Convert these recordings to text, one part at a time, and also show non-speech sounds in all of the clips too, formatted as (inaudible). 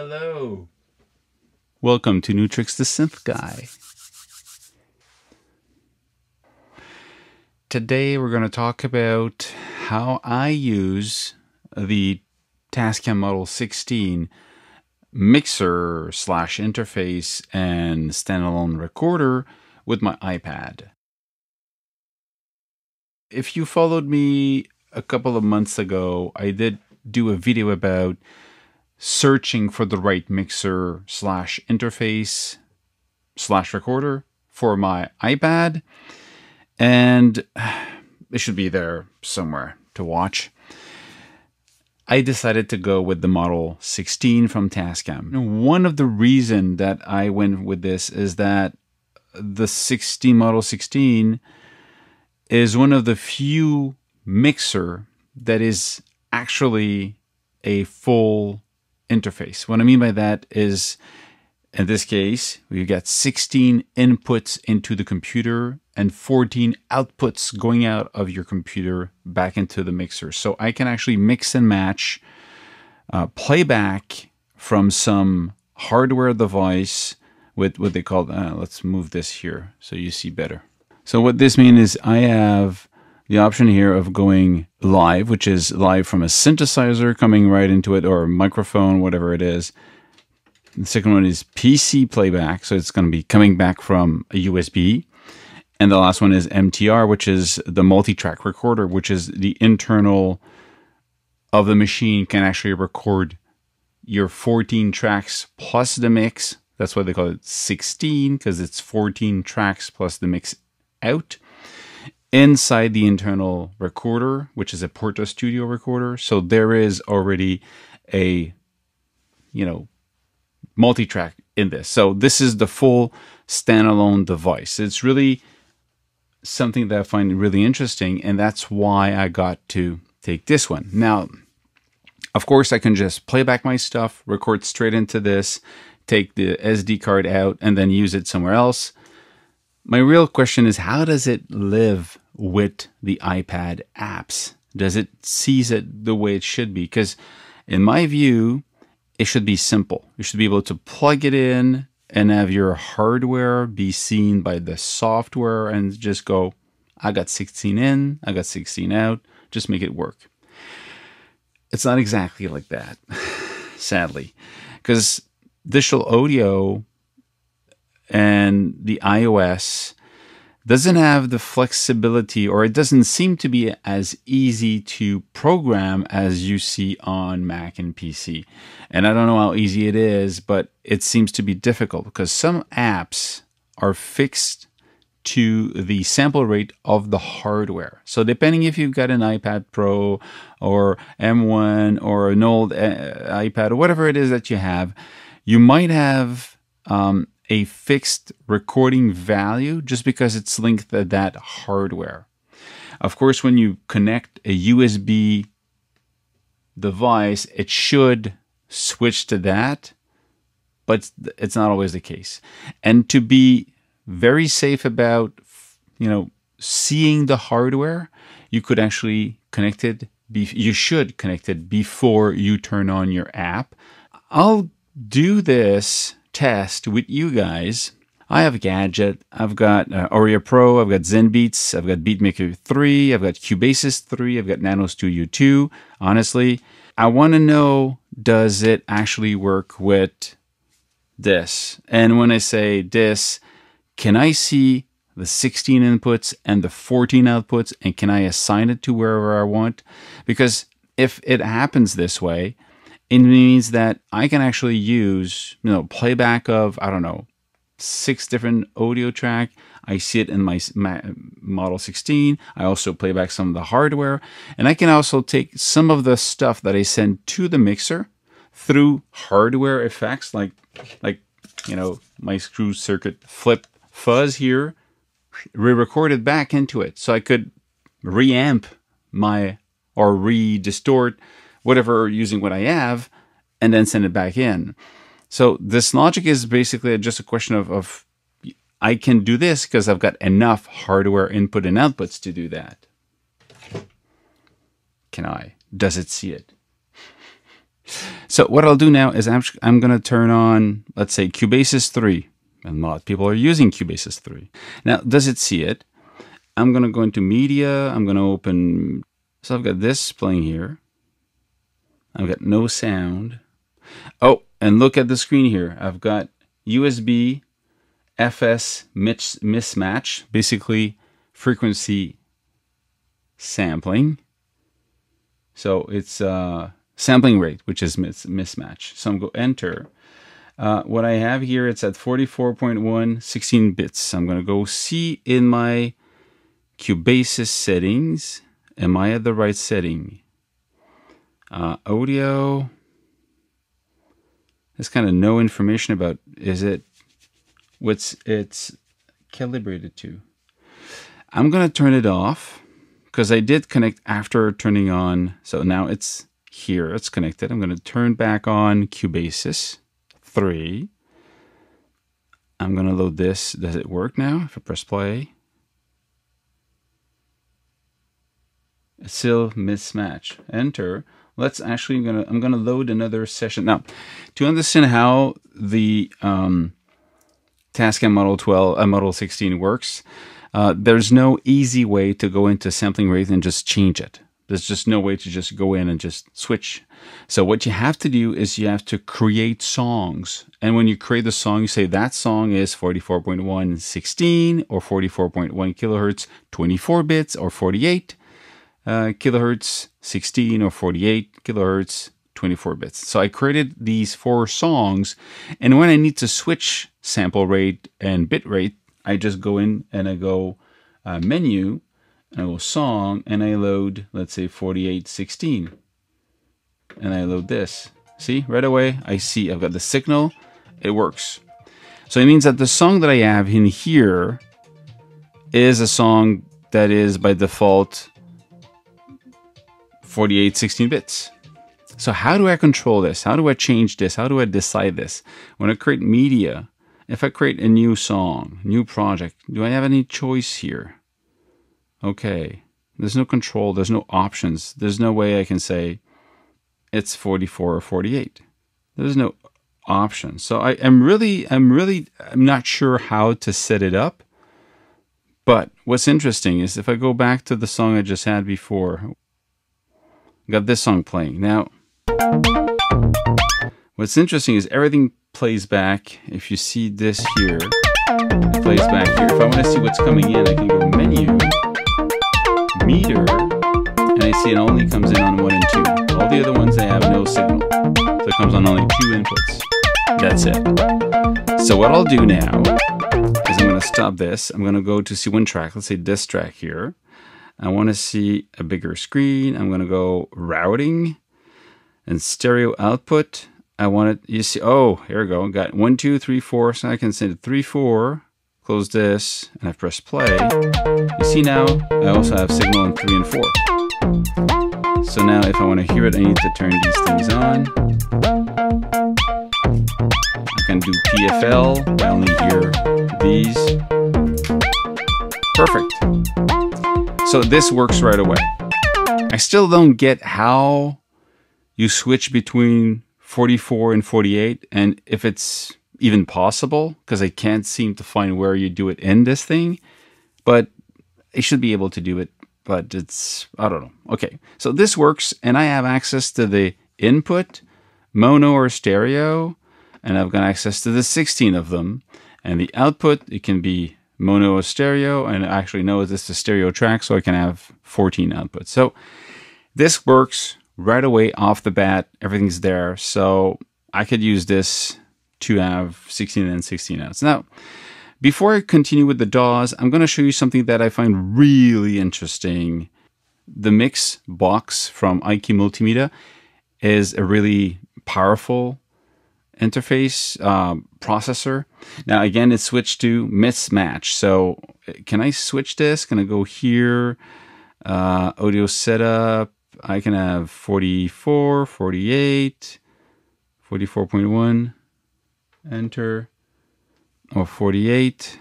Hello. Welcome to Tricks the Synth Guy. Today we're going to talk about how I use the Tascam Model 16 mixer slash interface and standalone recorder with my iPad. If you followed me a couple of months ago, I did do a video about searching for the right mixer slash interface slash recorder for my iPad. And it should be there somewhere to watch. I decided to go with the Model 16 from Tascam. One of the reason that I went with this is that the 16 Model 16 is one of the few mixer that is actually a full interface. What I mean by that is, in this case, we've got 16 inputs into the computer and 14 outputs going out of your computer back into the mixer. So I can actually mix and match uh, playback from some hardware device with what they call, uh, let's move this here so you see better. So what this means is I have the option here of going live, which is live from a synthesizer coming right into it or a microphone, whatever it is. The second one is PC playback, so it's going to be coming back from a USB. And the last one is MTR, which is the multi-track recorder, which is the internal of the machine can actually record your 14 tracks plus the mix. That's why they call it 16 because it's 14 tracks plus the mix out inside the internal recorder, which is a Portastudio recorder. So there is already a, you know, multi-track in this. So this is the full standalone device. It's really something that I find really interesting, and that's why I got to take this one. Now, of course, I can just play back my stuff, record straight into this, take the SD card out, and then use it somewhere else. My real question is how does it live with the iPad apps? Does it seize it the way it should be? Because in my view, it should be simple. You should be able to plug it in and have your hardware be seen by the software and just go, I got 16 in, I got 16 out, just make it work. It's not exactly like that, (laughs) sadly, because digital audio and the iOS doesn't have the flexibility or it doesn't seem to be as easy to program as you see on Mac and PC. And I don't know how easy it is, but it seems to be difficult because some apps are fixed to the sample rate of the hardware. So depending if you've got an iPad Pro or M1 or an old uh, iPad or whatever it is that you have, you might have um, a fixed recording value just because it's linked to that hardware. Of course, when you connect a USB device, it should switch to that, but it's not always the case. And to be very safe about, you know, seeing the hardware, you could actually connect it. Be- you should connect it before you turn on your app. I'll do this test with you guys. I have a gadget. I've got uh, Auria Pro, I've got ZenBeats, I've got Beatmaker 3, I've got Cubasis 3, I've got Nano Studio 2. Honestly, I want to know does it actually work with this? And when I say this, can I see the 16 inputs and the 14 outputs and can I assign it to wherever I want? Because if it happens this way, it means that I can actually use, you know, playback of, I don't know, six different audio track. I see it in my Model 16. I also play back some of the hardware. And I can also take some of the stuff that I send to the mixer through hardware effects like, like you know, my screw circuit flip fuzz here, re-record it back into it. So I could reamp my, or re-distort whatever using what I have, and then send it back in. So this logic is basically just a question of, of I can do this because I've got enough hardware input and outputs to do that. Can I? Does it see it? So what I'll do now is I'm, I'm going to turn on, let's say, Cubasis 3. And a lot of people are using Cubasis 3. Now, does it see it? I'm going to go into Media. I'm going to open... So I've got this playing here. I've got no sound. Oh, and look at the screen here. I've got USB FS mismatch, basically frequency sampling. So it's uh, sampling rate, which is mis mismatch. So I'm going to enter. Uh, what I have here, it's at 44.1, 16 bits. I'm going to go see in my Cubasis settings. Am I at the right setting? Uh, audio. There's kind of no information about is it what's it's calibrated to. I'm going to turn it off because I did connect after turning on. So now it's here, it's connected. I'm going to turn back on Cubasis 3. I'm going to load this. Does it work now if I press play? It's still mismatch. Enter. Let's actually, I'm gonna, I'm gonna load another session. Now, to understand how the um, Tascam Model 12, uh, Model 16 works, uh, there's no easy way to go into sampling rate and just change it. There's just no way to just go in and just switch. So what you have to do is you have to create songs. And when you create the song, you say that song is 44.1 16 or 44.1 kilohertz 24 bits or 48 uh, kilohertz 16 or 48 kilohertz 24 bits. So I created these four songs. And when I need to switch sample rate and bit rate, I just go in and I go uh, menu, and I go song, and I load, let's say 4816. And I load this. See, right away, I see I've got the signal. It works. So it means that the song that I have in here is a song that is by default 48, 16 bits. So how do I control this? How do I change this? How do I decide this? When I create media, if I create a new song, new project, do I have any choice here? Okay, there's no control, there's no options. There's no way I can say it's 44 or 48. There's no option. So I am really, I'm really, I'm not sure how to set it up. But what's interesting is if I go back to the song I just had before, got this song playing. Now, what's interesting is everything plays back. If you see this here, it plays back here. If I want to see what's coming in, I can go menu, meter, and I see it only comes in on one and two. All the other ones, they have no signal. So it comes on only two inputs. That's it. So what I'll do now is I'm going to stop this. I'm going to go to see one track. Let's say this track here. I want to see a bigger screen. I'm going to go routing and stereo output. I want it, you see, oh, here we go. Got one, two, three, four. So I can send three, four, close this, and I press play. You see now, I also have signal in three and four. So now if I want to hear it, I need to turn these things on. I can do PFL, I only hear these. Perfect. So this works right away. I still don't get how you switch between 44 and 48 and if it's even possible because I can't seem to find where you do it in this thing but I should be able to do it but it's I don't know okay so this works and I have access to the input mono or stereo and I've got access to the 16 of them and the output it can be mono stereo and actually know this is a stereo track so I can have 14 outputs so this works right away off the bat, everything's there. So I could use this to have 16 and 16 outs. Now, before I continue with the DAWs, I'm going to show you something that I find really interesting. The MixBox from IK Multimedia is a really powerful interface uh, processor. Now, again, it's switched to mismatch. So can I switch this? Can I go here? Uh, audio setup, I can have 44, 48, 44.1, enter, or 48.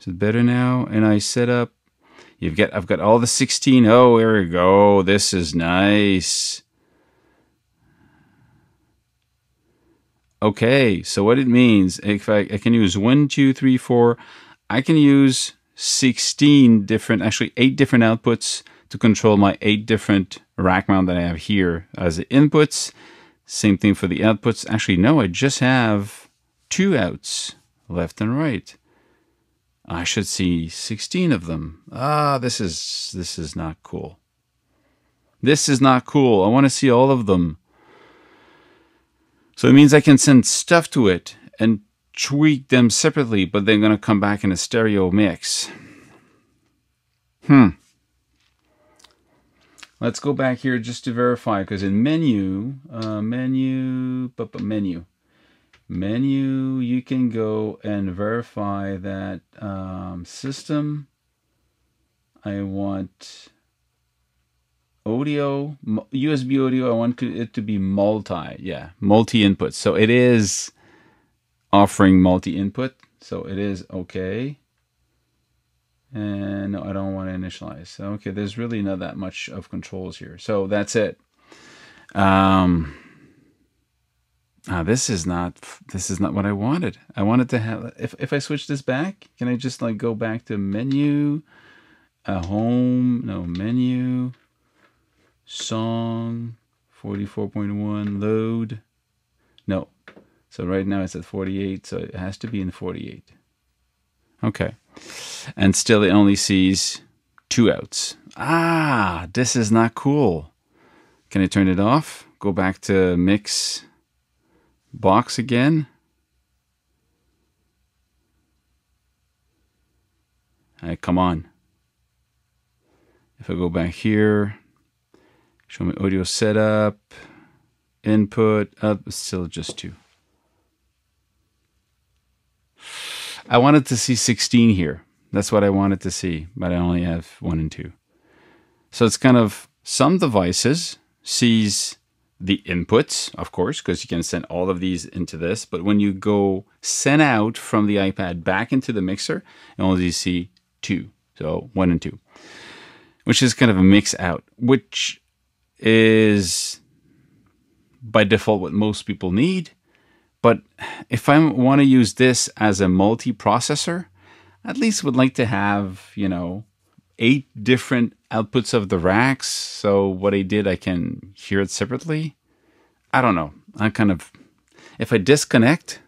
Is it better now? And I set up, you've got, I've got all the 16. Oh, here we go. This is nice. Okay, so what it means, if I, I can use one, two, three, four, I can use 16 different, actually eight different outputs to control my eight different rack mount that I have here as the inputs. Same thing for the outputs. Actually, no, I just have two outs, left and right. I should see 16 of them. Ah, this is this is not cool. This is not cool. I want to see all of them. So it means I can send stuff to it and tweak them separately, but they're going to come back in a stereo mix. Hmm. Let's go back here just to verify, because in menu, uh, menu, but menu, menu, you can go and verify that um, system. I want audio, USB audio. I want it to be multi, yeah, multi input. So it is offering multi input. So it is okay. And no, I don't want to initialize. Okay, there's really not that much of controls here. So that's it. Um, ah, this is not this is not what I wanted. I wanted to have if if I switch this back, can I just like go back to menu, a home, no menu, song, 44.1 load. No. So right now it's at 48, so it has to be in 48. Okay. And still it only sees two outs. Ah, this is not cool. Can I turn it off? Go back to mix box again. Right, come on. If I go back here, show me audio setup, input, uh, still just two. I wanted to see 16 here. That's what I wanted to see, but I only have one and two. So it's kind of some devices sees the inputs, of course, because you can send all of these into this. But when you go send out from the iPad back into the mixer, you only see two. So one and two, which is kind of a mix out, which is by default what most people need. But if I want to use this as a multi-processor, at least would like to have, you know, eight different outputs of the racks. So what I did, I can hear it separately. I don't know. I kind of, if I disconnect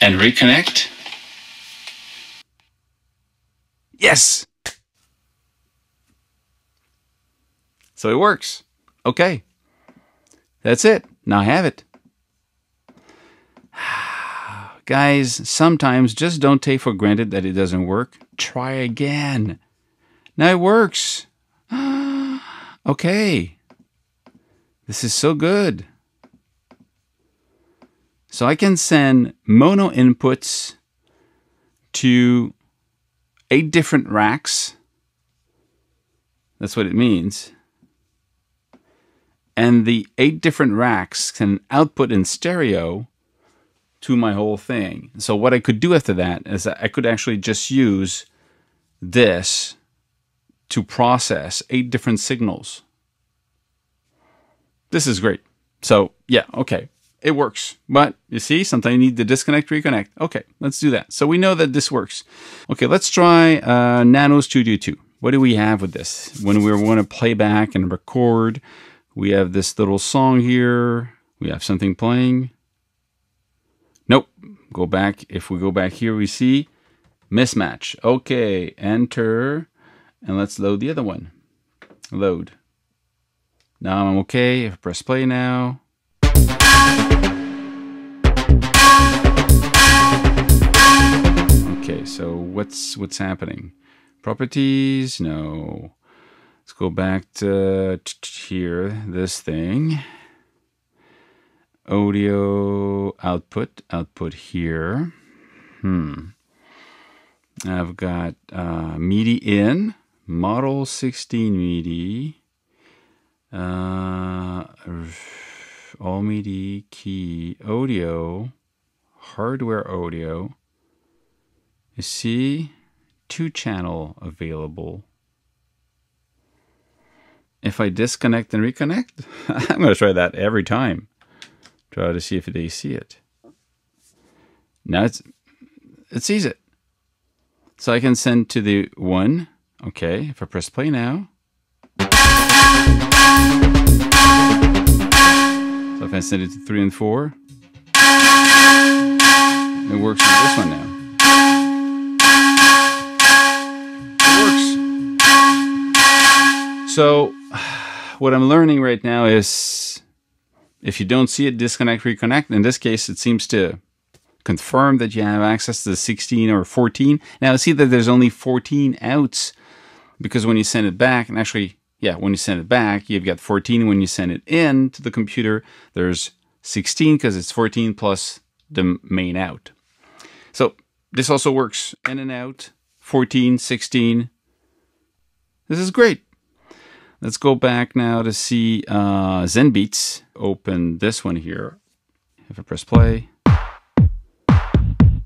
and reconnect, yes. So it works. Okay. That's it. Now I have it. (sighs) Guys, sometimes just don't take for granted that it doesn't work. Try again. Now it works. (gasps) okay. This is so good. So I can send mono inputs to eight different racks. That's what it means. And the eight different racks can output in stereo to my whole thing. So what I could do after that is I could actually just use this to process eight different signals. This is great. So yeah, okay, it works. But you see, sometimes you need to disconnect, reconnect. Okay, let's do that. So we know that this works. Okay, let's try uh, Nano Studio 2. What do we have with this? When we want to play back and record, we have this little song here. We have something playing. Nope. Go back. If we go back here, we see mismatch. Okay, enter. And let's load the other one. Load. Now I'm okay. If I press play now. Okay, so what's what's happening? Properties? No. Let's go back to here, this thing audio output, output here. Hmm. I've got uh, MIDI in, Model 16 MIDI, uh, all MIDI key, audio, hardware audio. You see, two channel available. If I disconnect and reconnect, (laughs) I'm going to try that every time Try to see if they see it. Now it's it sees it. So I can send to the one. Okay, if I press play now. So if I send it to three and four, it works with this one now. It works. So what I'm learning right now is if you don't see it, disconnect, reconnect. In this case, it seems to confirm that you have access to the 16 or 14. Now, see that there's only 14 outs because when you send it back, and actually, yeah, when you send it back, you've got 14. When you send it in to the computer, there's 16 because it's 14 plus the main out. So this also works in and out, 14, 16. This is great. Let's go back now to see uh, ZenBeats. Open this one here. If I press play, and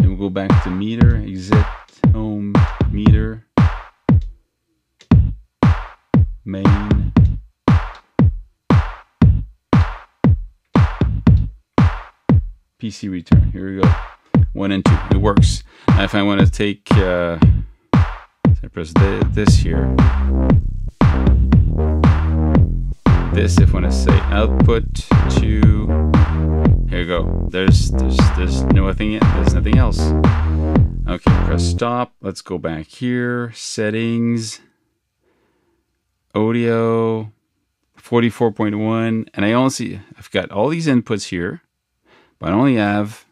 we'll go back to meter, exit, home, meter, main. PC return. Here we go. One and two. It works. Now if I want to take, uh, I press this here this if I want to say output to here you go. There's there's there's nothing there's nothing else. Okay press stop. Let's go back here. Settings. Audio. 44.1 and I only see I've got all these inputs here but I only have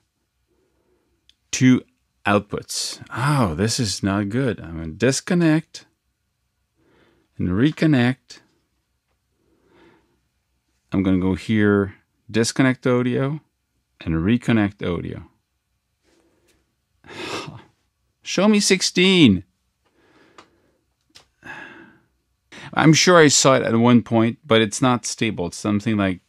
two outputs. Oh this is not good. I'm gonna disconnect and reconnect I'm going to go here, disconnect audio, and reconnect audio. (sighs) Show me 16. I'm sure I saw it at one point, but it's not stable. It's something like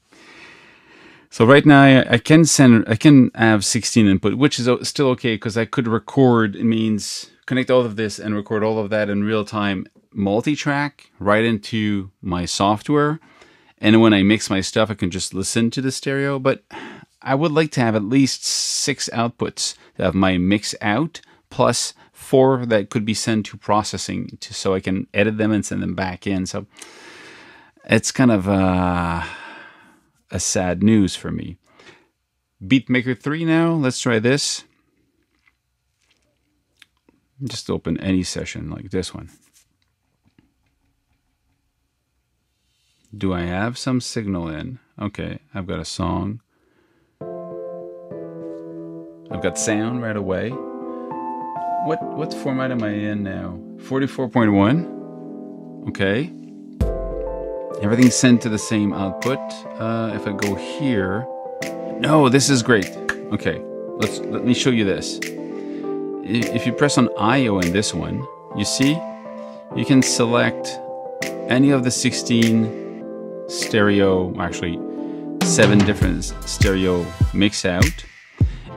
so right now I, I can send I can have 16 input, which is still okay because I could record. It means connect all of this and record all of that in real time, multi-track right into my software. And when I mix my stuff, I can just listen to the stereo. But I would like to have at least six outputs to have my mix out plus four that could be sent to processing to, so I can edit them and send them back in. So it's kind of uh, a sad news for me. Beatmaker 3 now. Let's try this. Just open any session like this one. Do I have some signal in? Okay, I've got a song. I've got sound right away. What what format am I in now? 44.1. Okay. Everything's sent to the same output. Uh, if I go here, no, this is great. Okay, let's let me show you this. If you press on IO in this one, you see, you can select any of the 16 stereo, actually seven different stereo mix out,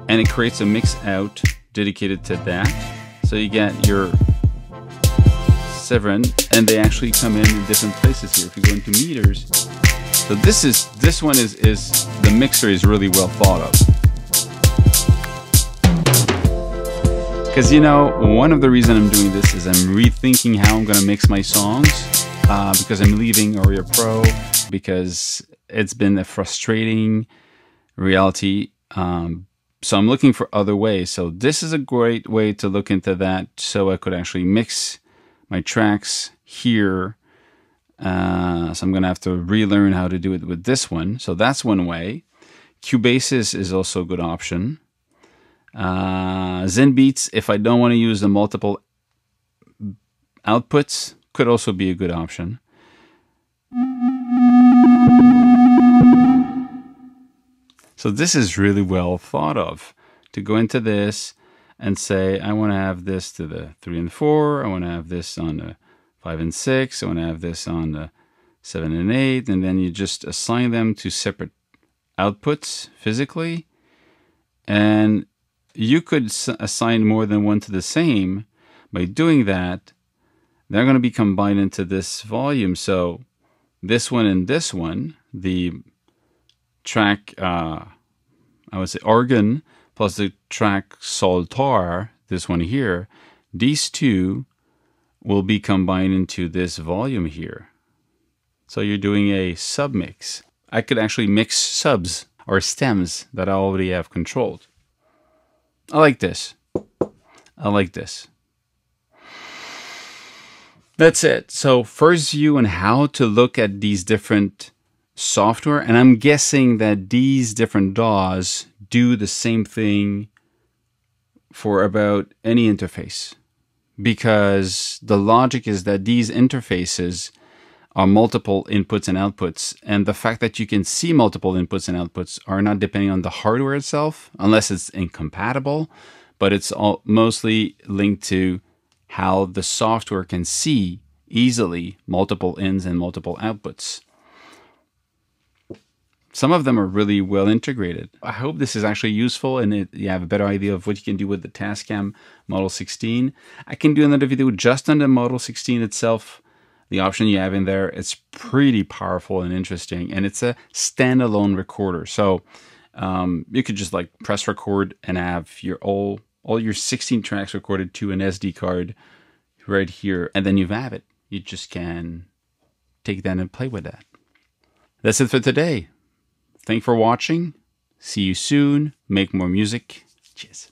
and it creates a mix out dedicated to that. So you get your seven, and they actually come in in different places here. If you go into meters, so this is this one is is the mixer is really well thought of. Because you know, one of the reasons I'm doing this is I'm rethinking how I'm gonna mix my songs uh, because I'm leaving Auria Pro because it's been a frustrating reality. Um, so I'm looking for other ways. So this is a great way to look into that so I could actually mix my tracks here. Uh, so I'm going to have to relearn how to do it with this one. So that's one way. Cubasis is also a good option. Uh, ZenBeats, if I don't want to use the multiple outputs, could also be a good option. So this is really well thought of to go into this and say, I want to have this to the three and four. I want to have this on the five and six. I want to have this on the seven and eight. And then you just assign them to separate outputs physically. And you could assign more than one to the same. By doing that, they're going to be combined into this volume. So this one and this one, the track, uh, I would say organ plus the track Soltar, this one here, these two will be combined into this volume here. So you're doing a submix. I could actually mix subs or stems that I already have controlled. I like this. I like this. That's it. So first view on how to look at these different software. And I'm guessing that these different DAWs do the same thing for about any interface because the logic is that these interfaces are multiple inputs and outputs. And the fact that you can see multiple inputs and outputs are not depending on the hardware itself, unless it's incompatible, but it's all mostly linked to how the software can see easily multiple ins and multiple outputs. Some of them are really well integrated. I hope this is actually useful and it, you have a better idea of what you can do with the Tascam Model 16. I can do another video just on the Model 16 itself. The option you have in there it's pretty powerful and interesting and it's a standalone recorder. So um, you could just like press record and have your all all your 16 tracks recorded to an sd card right here and then you have it. You just can take that and play with that. That's it for today thank for watching. See you soon. Make more music. Cheers